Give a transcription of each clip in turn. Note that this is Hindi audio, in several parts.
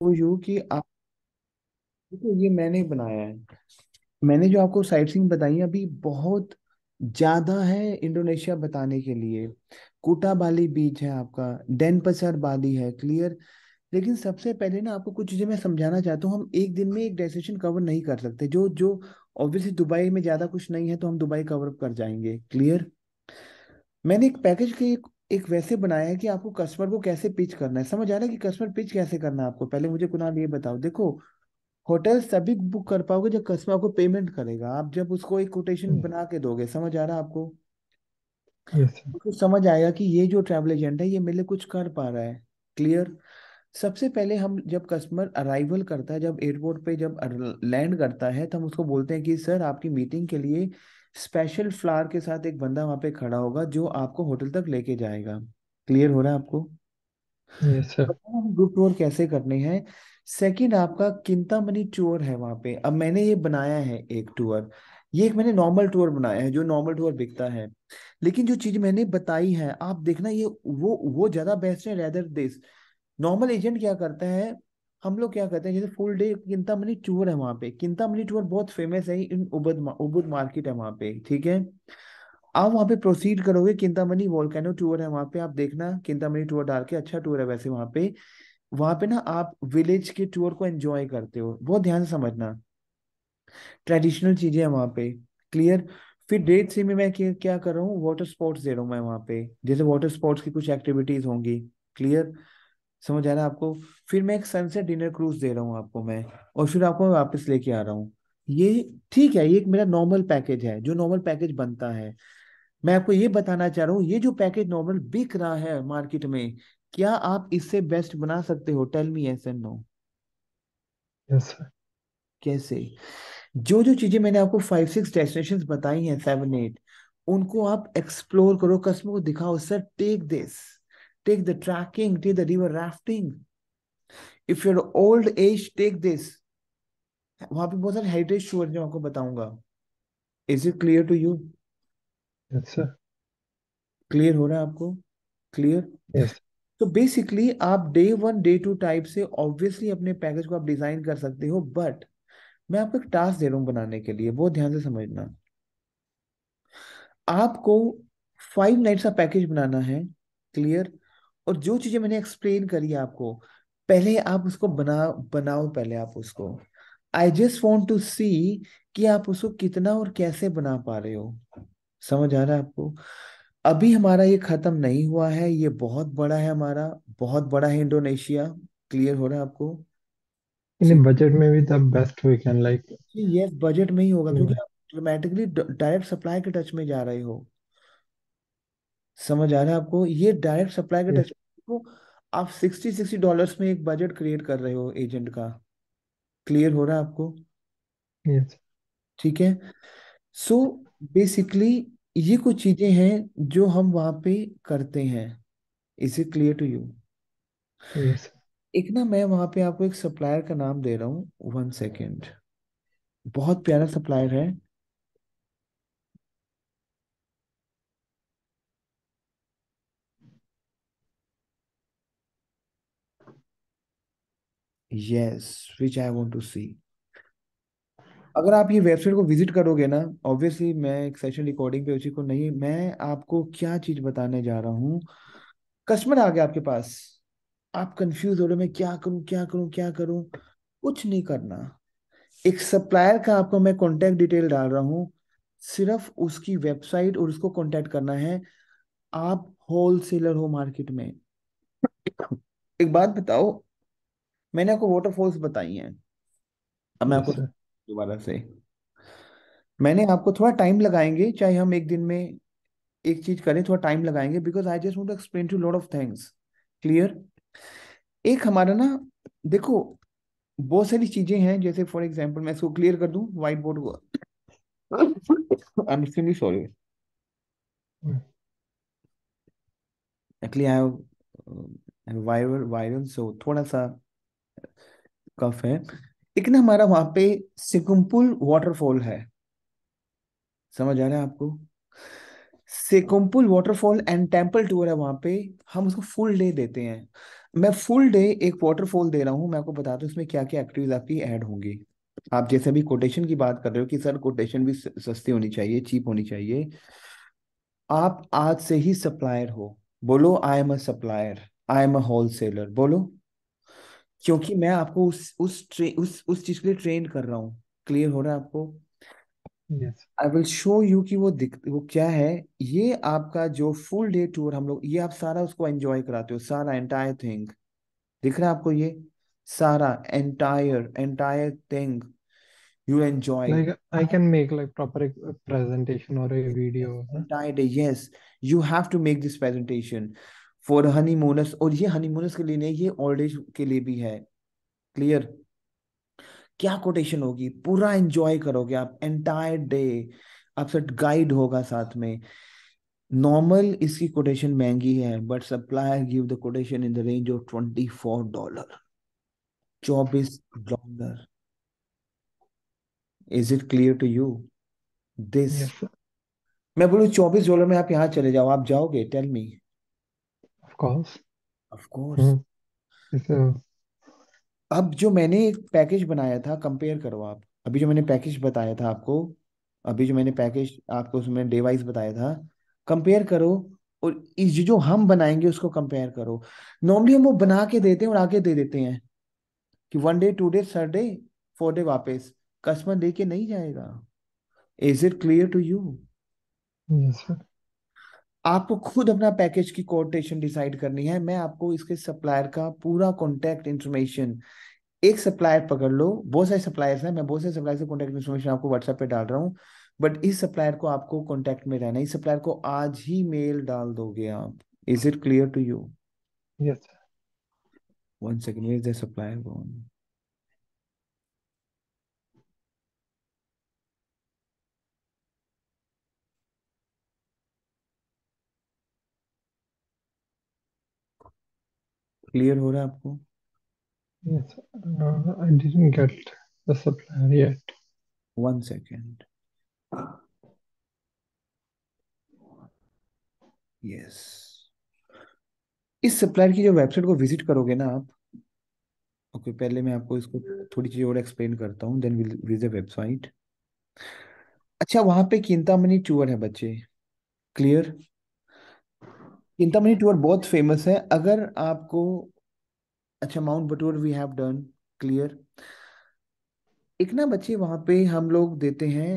यू कि आप देखो ये मैंने बनाया है। मैंने जो आपको साइट सीइंग बताई अभी बहुत ज़्यादा है इंडोनेशिया बताने के लिए। कुटा बाली बीच है आपका डेनपसर बाली है क्लियर? लेकिन सबसे पहले ना आपको कुछ चीज़ें मैं समझाना चाहता हूँ हम एक दिन में एक डेस्टिनेशन कवर नहीं कर सकते। जो जो ऑब्वियसली दुबई में ज़्यादा कुछ नहीं है तो हम दुबई कवर कर जाएँगे क्लियर? मैंने एक पैकेज के एक, एक वैसे बनाया है कि आपको कस्टमर को कैसे पिच करना है। समझ आ रहा है कि कस्टमर पिच कैसे करना है आपको? पहले मुझे कुणाल ये बताओ। देखो होटल तभी बुक कर पाओगे जब कस्टमर आपको पेमेंट करेगा। आप जब उसको एक कोटेशन बना के दोगे समझ आ रहा है आपको? सर तो समझ आएगा कि ये जो ट्रैवल एजेंट है ये मेरे कुछ कर पा रहा है। क्लियर सबसे पहले हम जब कस्टमर अराइवल करता है जब एयरपोर्ट पे जब लैंड करता है तो हम उसको बोलते हैं कि सर आपकी मीटिंग के लिए स्पेशल फ्लावर के साथ एक बंदा वहाँ पे खड़ा होगा जो आपको होटल तक लेके जाएगा। क्लियर हो रहा है आपको? यस सर ग्रुप टूर कैसे करने हैं? सेकंड आपका किंतामनी टूर है वहाँ पे। अब मैंने ये बनाया है एक टूर। ये एक मैंने नॉर्मल टूर बनाया है जो नॉर्मल टूर बिकता है। लेकिन जो चीज़ मैंने बताई है आप देखना ये वो वो ज़्यादा बेस्ट है रेदर दिस। नॉर्मल एजेंट क्या करता है हम लोग क्या करते हैं, जैसे फुल डे किंतामनी टूर है वहाँ पे। किंतामनी टूर बहुत फ़ेमस है, इन उबद उबुद मार्केट है वहाँ पे, ठीक है? आप वहाँ पे प्रोसीड करोगे, किंतामनी वोल्केनो टूर है वहाँ पे, आप देखना, किंतामनी टूर डाल के अच्छा टूर है वैसे वहाँ पे। वहाँ पे ना आप विलेज के टूर को एंजॉय करते हो, बहुत ध्यान समझना। ट्रेडिशनल चीज़ें हैं वहाँ पे क्लियर फिर डेट सी में मैं क्या कर रहा हूँ वाटर स्पोर्ट्स दे रहा हूँ मैं वहाँ पे। जैसे वाटर स्पोर्ट्स की कुछ एक्टिविटीज़ होंगी क्लियर समझ आ रहा है आपको? फिर मैं एक सनसेट डिनर क्रूज दे रहा हूँ आपको मैं और फिर आपको मैं वापस लेके आ रहा हूँ। ये ठीक है ये एक मेरा नॉर्मल पैकेज है जो नॉर्मल पैकेज बनता है। मैं आपको ये बताना चाह रहा हूँ ये जो पैकेज नॉर्मल बिक रहा है मार्केट में क्या आप इससे बेस्ट बना सकते हो? Tell me yes and no yes कैसे? जो जो चीज़ें मैंने आपको फाइव सिक्स डेस्टिनेशन बताई हैं सेवन एट उनको आप एक्सप्लोर करो कस्टमर को दिखाओ sir take this take the trekking take the river rafting if your old age take this वहाँ पे बहुत सारे हेरिटेज टूर जो आपको बताऊँगा। Is it clear to you clear हो रहा है आपको? क्लियर तो बेसिकली आप day one day two type से ऑब्वियसली अपने पैकेज को आप डिज़ाइन कर सकते हो बट मैं आपको एक टास्क दे रहा हूँ बनाने के लिए बहुत ध्यान से समझना। आपको फाइव नाइट्स का पैकेज बनाना है क्लियर और जो चीज़ें मैंने एक्सप्लेन करी आपको पहले आप उसको बना बनाओ पहले आप उसको। I just want to see कि आप उसको कितना और कैसे बना पा रहे हो। समझ आ रहा है आपको? अभी हमारा ये खत्म नहीं हुआ है ये बहुत बड़ा है हमारा बहुत बड़ा है इंडोनेशिया। क्लियर हो रहा है आपको? इन बजट में भी the best we can like ये बजट में ही होगा क्योंकि आप डायरेक्ट सप्लाई के टच में जा रहे हो। समझ आ रहा है आपको? ये डायरेक्ट सप्लाई के टच में आप सिक्सटी सिक्सटी डॉलर्स में एक बजट क्रिएट कर रहे हो एजेंट का। क्लियर हो रहा है आपको? यस ठीक है? सो so, बेसिकली ये कुछ चीज़ें हैं जो हम वहाँ पे करते हैं। Is it clear to you yes एक ना मैं वहाँ पे आपको एक सप्लायर का नाम दे रहा हूँ। वन सेकेंड बहुत प्यारा सप्लायर है। Yes which I want to see अगर आप ये वेबसाइट को विज़िट करोगे ना ऑब्वियसली मैं एक सेशन रिकॉर्डिंग पे उसी को नहीं, मैं आपको क्या चीज़ बताने जा रहा हूँ? कस्टमर आ गया आपके पास। आप कंफ्यूज हो रहे मैं क्या करूँ क्या करूँ क्या करूँ? कुछ नहीं करना। एक सप्लायर का आपको मैं कांटेक्ट डिटेल डाल रहा हूँ। सिर्फ़ उसकी वेबसाइट और उसको कांटेक्ट करना है। आप होलसेलर हो मार्केट में। एक बात बताओ मैंने आपको वाटरफॉल्स बताई हैं। अब मैं आपको दोबारा से। मैंने आपको थोड़ा टाइम लगाएँगे चाहे हम एक दिन में एक चीज़ करें थोड़ा टाइम लगाएँगे because I just want to explain to lot of things clear एक हमारा ना देखो बहुत सारी चीज़ें हैं जैसे फॉर एग्जांपल मैं इसको क्लियर कर दूँ व्हाइट बोर्ड को I am extremely sorry actually I have viral viral so थोड़ा सा कफ है। एक ना हमारा वहाँ पे सिकुम्पुल वाटरफॉल है। समझ आ रहा है आपको? Sekumpul waterfall and temple tour है वहाँ पे। हम उसको फुल डे देते हैं। मैं फुल डे एक वाटरफॉल दे रहा हूँ। मैं आपको बताता हूँ इसमें क्या क्या एक्टिविटीज़ आपकी ऐड होंगी। आप जैसे अभी कोटेशन की बात कर रहे हो कि सर कोटेशन भी सस्ती होनी चाहिए चीप होनी चाहिए। आप आज से ही सप्लायर हो। बोलो I am a supplier I am a wholesaler बोलो। क्योंकि मैं आपको उस उस ट्रे उस उस चीज़ के लिए ट्रेन कर रहा हूँ। क्लियर हो रहा है आपको? आई विल शो यू कि वो दिख वो क्या है? ये आपका जो फुल डे टूर हम लोग ये आप सारा उसको एंजॉय कराते हो सारा एंटायर थिंग दिख रहा है आपको ये? सारा entire entire thing you enjoy like I can make like proper presentation or a video? Entire day yes you have to make this presentation for honeymooners और ये हनीमूनर्स के लिए नहीं ये ओल्ड एज के लिए भी है। क्लियर क्या कोटेशन होगी? पूरा एंजॉय करोगे आप एंटायर डे आपसे गाइड होगा साथ में। नॉर्मल इसकी कोटेशन महँगी है but supplier give the quotation in the range of twenty four dollar चौबीस dollar is it clear to you this मैं बोलूँ चौबीस डॉलर में आप यहाँ चले जाओ आप जाओगे? Tell me course. Of course hmm. so अब जो मैंने एक पैकेज बनाया था कंपेयर करो आप। अभी जो मैंने पैकेज बताया था आपको अभी जो मैंने पैकेज आपको उसमें डिवाइस बताया था कंपेयर करो और इस जो हम बनाएँगे उसको कंपेयर करो। नॉर्मली हम वो बना के देते हैं और आगे दे देते हैं कि one day two day third day four day वापस। कस्टमर लेके नहीं जाएगा। Is it clear to you yes sir. आपको खुद अपना पैकेज की कोटेशन डिसाइड करनी है। मैं आपको इसके सप्लायर का पूरा कॉन्टैक्ट इन्फॉर्मेशन एक सप्लायर पकड़ लो। बहुत सारे सप्लायर्स हैं मैं बहुत सारे सप्लायर से कॉन्टैक्ट इन्फॉर्मेशन आपको व्हाट्सएप पे डाल रहा हूँ। बट इस सप्लायर को आपको कॉन्टैक्ट में रहना है। इस सप्लायर को आज ही मेल डाल दोगे आप। Is it clear to you sir. One second is the supplier clear हो रहा है आपको? Yes. Uh, I didn't get the supplier yet. One second yes इस सप्लायर की जो वेबसाइट को विज़िट करोगे ना आप ओके okay, पहले मैं आपको इसको थोड़ी चीज़ और एक्सप्लेन करता हूँ देन विल विज़िट वेबसाइट अच्छा वहाँ पे चिंतामणि टूर है बच्चे. क्लियर चिंतामणि टूर बहुत फ़ेमस है। अगर आपको अच्छा Mount Batur we have done clear एक ना बच्चे वहाँ पे हम लोग देते हैं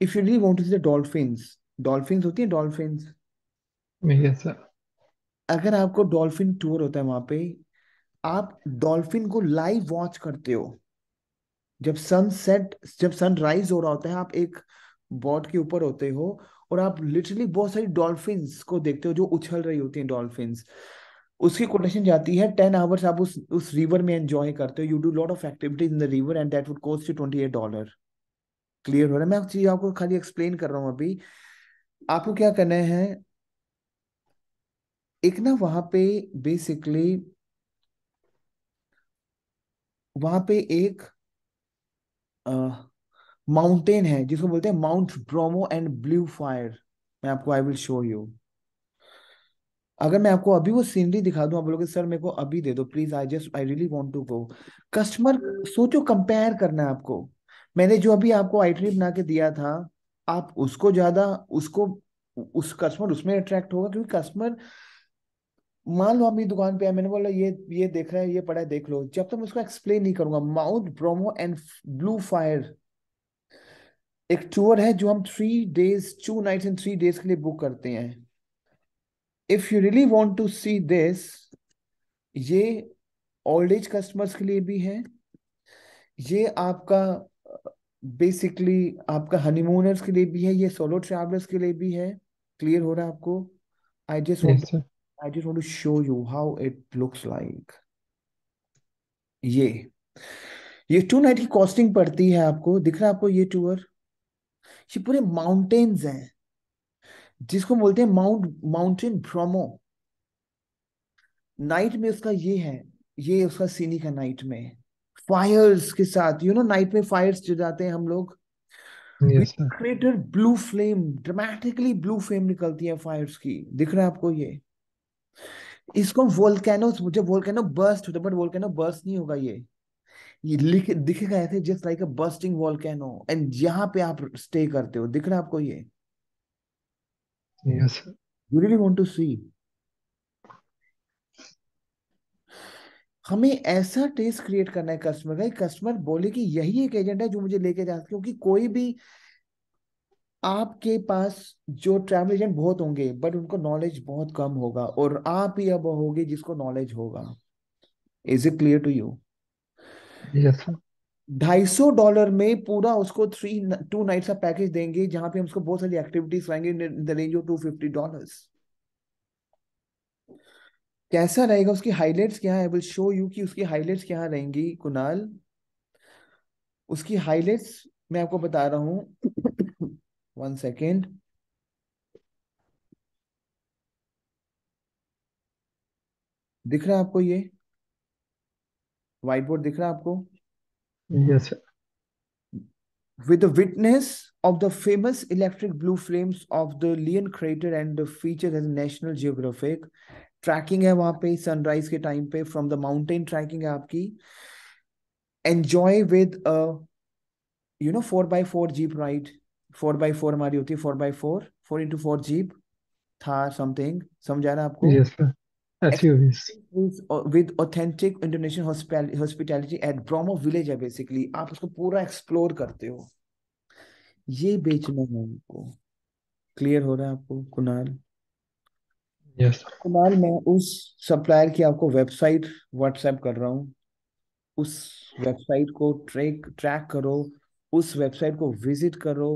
if you really want to see the dolphins dolphins होती है डॉल्फिन्स yes sir. अगर आपको डॉल्फिन टूर होता है वहाँ पे आप डॉल्फिन को लाइव वॉच करते हो। जब सनसेट जब सनराइज हो रहा होता है आप एक बोट के ऊपर होते हो और आप लिटरली बहुत सारी डॉल्फिन्स को देखते हो जो उछल रही होती हैं डॉल्फिन्स उसकी कोटेशन जाती है टेन आवर्स आप उस उस रिवर में एंजॉय करते हो। You do lot of activities in the river and that would cost you twenty eight dollar clear हो रहा है? मैं चीज़ आपको खाली एक्सप्लेन कर रहा हूँ अभी। आपको क्या करना है? एक ना वहाँ पे बेसिकली वहाँ पे एक माउंटेन है, जिसको बोलते हैं Mount Bromo and blue fire मैं आपको आई विल शो यू अगर मैं आपको अभी वो सीनरी दिखा दूँ, आप बोलोगे, सर, मेरे को अभी दे दो please I just I really want to go customer सोचो कंपेयर करना है आपको। मैंने जो अभी आपको आइटरी बना के दिया था, आप उसको ज़्यादा, उसको, उस कस्टमर उसमें अट्रैक्ट होगा, क्योंकि कस्टमर मान लो मेरी दुकान पे है, मैंने बोला, ये ये देख रहा है, ये पड़ा है, देख लो। जब तक तो मैं उसको एक्सप्लेन नहीं करूँगा Mount Bromo and blue fire एक टूर है जो हम three days two night and three days के लिए बुक करते हैं। If you really want to see this ये ओल्ड एज कस्टमर्स के लिए भी है। ये आपका बेसिकली आपका हनीमूनर्स के लिए भी है ये सोलो ट्रैवलर्स के लिए भी है। क्लियर हो रहा है आपको? I just want I just want to show you how it looks like ये ये टू नाइट की कॉस्टिंग पड़ती है आपको। दिख रहा है आपको ये टूर ये पूरे माउंटेन्स हैं जिसको बोलते हैं माउंट माउंटेन ब्रोमो नाइट में उसका ये है ये उसका सीनी का नाइट में। फायर्स के साथ यू नो नाइट में फायर्स जो जाते हैं हम लोग. Created blue flame dramatically blue flame निकलती है फायर्स की। दिख रहा है आपको ये? इसको वोल्केनो जब वोल्केनो बर्स्ट होता है बट वोल्केनो बर्स्ट नहीं होगा ये। ये लिख दिखेगा ऐसे just like a bursting volcano and यहाँ पे आप स्टे करते हो। दिख रहा है आपको ये? Sir. You really want to see हमें ऐसा टेस्ट क्रिएट करना है कस्टमर का। कस्टमर बोले कि यही एक एजेंट है जो मुझे लेके जा क्योंकि कोई भी आपके पास जो ट्रैवल एजेंट बहुत होंगे बट उनको नॉलेज बहुत कम होगा और आप ही अब होगे जिसको नॉलेज होगा। Is it clear to you ढाई सौ डॉलर में पूरा उसको थ्री टू नाइट्स का पैकेज देंगे, जहाँ पे हम उसको बहुत सारी एक्टिविटीज़ कराएँगे in the range of two fifty dollars कैसा रहेगा उसकी हाइलाइट्स क्या है? विल शो यू कि उसकी हाइलाइट्स क्या रहेंगी, कुणाल. उसकी हाइलाइट्स मैं आपको बता रहा हूँ। वन सेकेंड दिख रहा है आपको ये? व्हाइट बोर्ड दिख रहा है आपको sir. with the witness of the famous electric blue flames of the Leon crater and the feature as National Geographic trekking है वहाँ पे सनराइज के टाइम पे फ्रॉम द माउंटेन ट्रैकिंग है आपकी enjoy with you know four by four jeep ride four by four हमारी होती है four by four four into four jeep था समथिंग समझ रहा है आपको Yes, sir. SUVs. With authentic Indonesian hospitality at Bromo village है बेसिकली आप उसको पूरा एक्सप्लोर करते हो। ये बेचना है हमको क्लियर हो रहा है आपको कुणाल? Yes. कुणाल मैं उस सप्लायर की आपको वेबसाइट व्हाट्सएप कर रहा हूँ। उस वेबसाइट को ट्रैक ट्रैक करो। उस वेबसाइट को विज़िट करो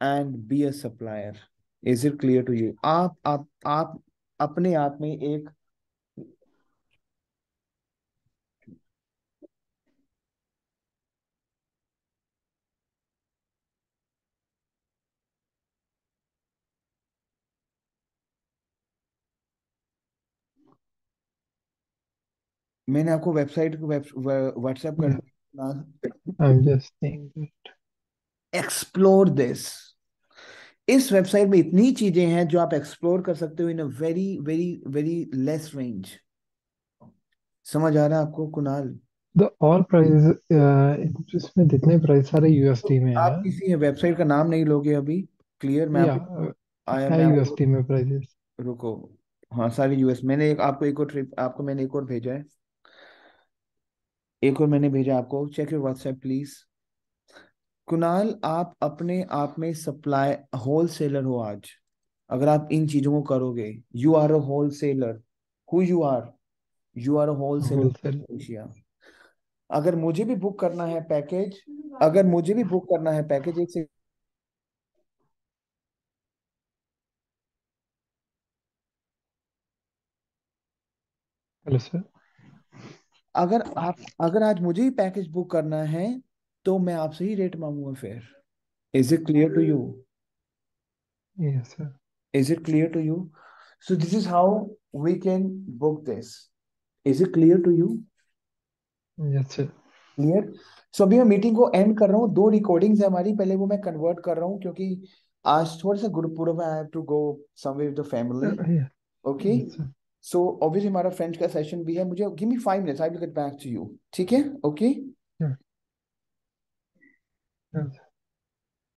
and be a supplier is it clear to you आप आप आप अपने आप में एक मैंने आपको वेबसाइट को व्हाट्सएप कर. एक्सप्लोर दिस इस वेबसाइट में इतनी चीज़ें हैं जो आप एक्सप्लोर कर सकते हो in a very very very less range समझ आ रहा है आपको कुणाल? All prices uh, इसमें जितने प्राइस सारे यूएसडी में आप है किसी वेबसाइट का नाम नहीं लोगे अभी। क्लियर मैं आया मैं यूएसडी में प्राइसेस रुको। हाँ सारी यूएस मैंने एक आपको एक और ट्रिप आपको मैंने एक और भेजा है। एक और मैंने भेजा आपको check your WhatsApp please Kunal आप अपने आप में सप्लाई होल सेलर हो आज। अगर आप इन चीज़ों को करोगे you are a wholesaler who you are you are a wholesale Asia अगर मुझे भी बुक करना है पैकेज अगर मुझे भी बुक करना है पैकेज एक से हेलो सर अगर आप अगर आज मुझे ही पैकेज बुक करना है तो मैं आपसे ही रेट मांगूँगा फिर। Is it clear to you yes sir is it clear to you? So this is how we can book this. Is it clear to you? Yes sir clear? So अभी मैं मीटिंग को एंड कर रहा हूँ। दो रिकॉर्डिंग्स है हमारी। पहले वो मैं कन्वर्ट कर रहा हूँ क्योंकि आज थोड़ा सा गुरुपुर है I have to go somewhere with the family okay so obviously हमारा फ्रेंच का सेशन भी है। मुझे give me five minutes I will get back to you ठीक है? Okay yes